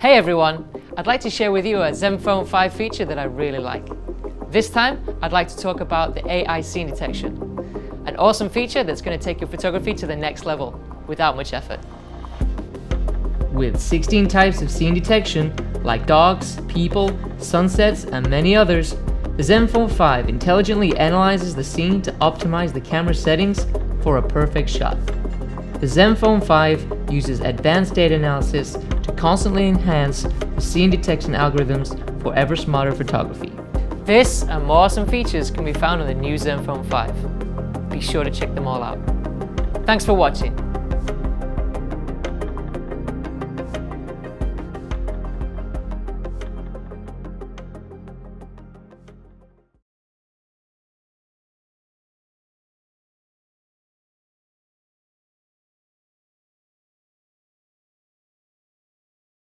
Hey everyone, I'd like to share with you a Zenfone 5 feature that I really like. This time, I'd like to talk about the AI scene detection, an awesome feature that's going to take your photography to the next level without much effort. With 16 types of scene detection, like dogs, people, sunsets, and many others, the Zenfone 5 intelligently analyzes the scene to optimize the camera settings for a perfect shot. The Zenfone 5 uses advanced data analysis to constantly enhance the scene detection algorithms for ever smarter photography. This and more awesome features can be found on the new Zenfone 5. Be sure to check them all out. Thanks for watching.